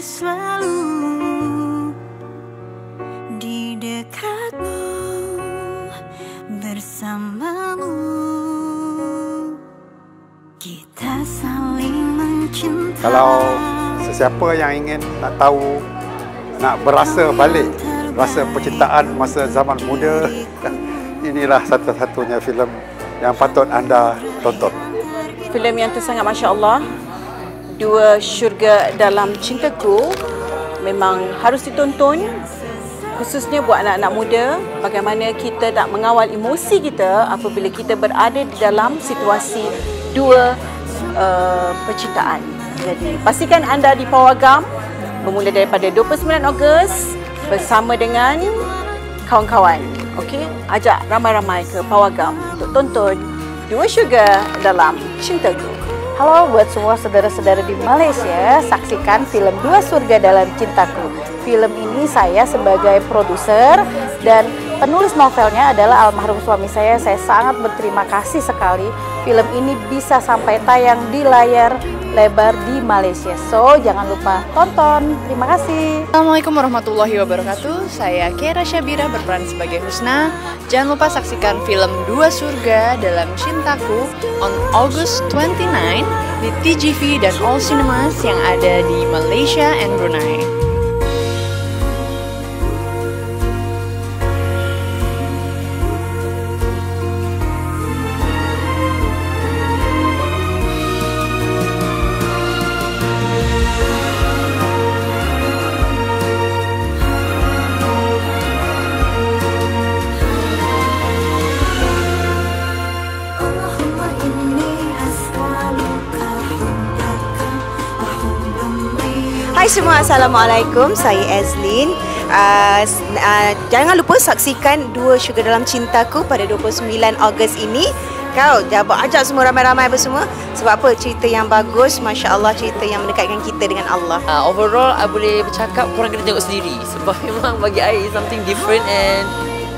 selalu di dekatmu bersamamu. Kita saling mencinta Kalau sesiapa yang ingin nak tahu nak berasa balik rasa percintaan masa zaman muda inilah satu-satunya filem yang patut anda tonton. filem yang tersangat Masya Allah Dua Syurga Dalam Cintaku Memang harus ditonton Khususnya buat anak-anak muda Bagaimana kita tak mengawal emosi kita Apabila kita berada di dalam situasi Dua uh, percintaan. Jadi pastikan anda di Pawagam Bermula daripada 29 Ogos Bersama dengan kawan-kawan. Okey, ajak ramai-ramai ke Pawagam untuk tonton Dua Syurga dalam Cintaku. Halo buat semua saudara-saudara di Malaysia, saksikan film Dua Surga Dalam Cintaku. Film ini saya sebagai produser dan penulis novelnya adalah almarhum suami saya. Saya sangat berterima kasih sekali film ini bisa sampai tayang di layar lebar di Malaysia. So, jangan lupa tonton. Terima kasih. Assalamualaikum warahmatullahi wabarakatuh. Saya Kera Syabira berperan sebagai Husna. Jangan lupa saksikan film Dua Surga dalam Cintaku on August 29 di TGV dan all cinemas yang ada di Malaysia and Brunei. Hai semua, Assalamualaikum. Saya Azlin. Uh, uh, jangan lupa saksikan Dua Syurga Dalam Cintaku pada 29 Ogos ini. Kau jabak ajak semua ramai-ramai bersemua. Sebab apa? Cerita yang bagus. Masya Allah, cerita yang mendekatkan kita dengan Allah. Uh, overall, I boleh bercakap korang kena tengok sendiri Sebab memang bagi I is something different and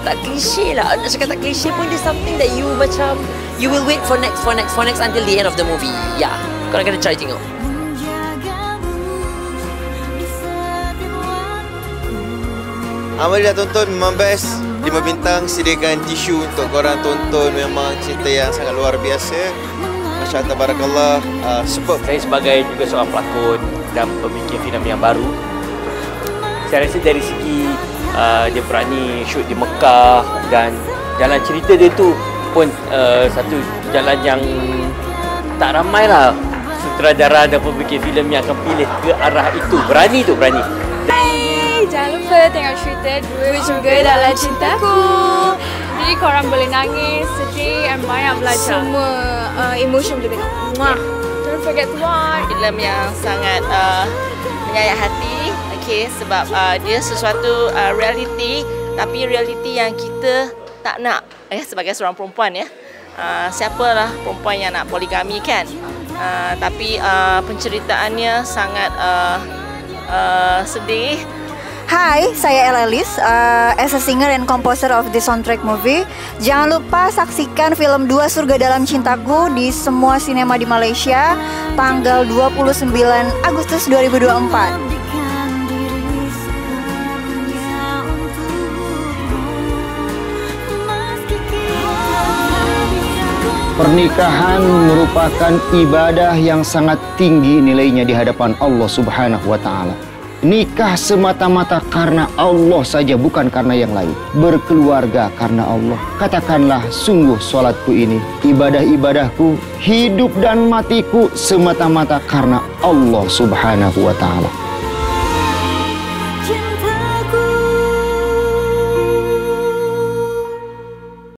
tak klise lah Nak cakap tak klise pun dia something that you macam You will wait for next, for next, for next until the end of the movie Yeah, korang kena try tengok Ah, mari dah tonton memang best. 5 bintang sediakan tisu untuk korang tonton memang cerita yang sangat luar biasa. Masya Allah Tabarakallah uh, superb Saya sebagai juga seorang pelakon dan pemikir filem yang baru Saya rasa dari segi uh, dia berani shoot di Mekah dan jalan cerita dia tu pun uh, satu jalan yang tak ramai lah. Sutradara dan pemikir filem yang akan pilih ke arah itu. Berani tu, berani jangan lupa tengok cerita Dua Syurga Dalam Cintaku. Jadi korang boleh nangis, sedih dan banyak belajar. Semua uh, emotion boleh tengok. Mwah. Don't forget to watch. filem yang sangat uh, menyayat hati okay, sebab uh, dia sesuatu uh, reality tapi reality yang kita tak nak eh sebagai seorang perempuan ya uh, siapalah perempuan yang nak poligami kan uh, tapi uh, penceritaannya sangat uh, uh, sedih Hai, saya Ella Liz, uh, as a singer and composer of the soundtrack movie. Jangan lupa saksikan film Dua Surga Dalam Cintaku di semua sinema di Malaysia tanggal 29 Agustus 2024. Jadikan diri sepenuhnya untukmu. Meski kita Pernikahan merupakan ibadah yang sangat tinggi nilainya di hadapan Allah Subhanahu wa taala. Nikah semata-mata karena Allah saja bukan karena yang lain. Berkeluarga karena Allah. Katakanlah sungguh solatku ini, ibadah-ibadahku, hidup dan matiku semata-mata karena Allah Subhanahu wa taala.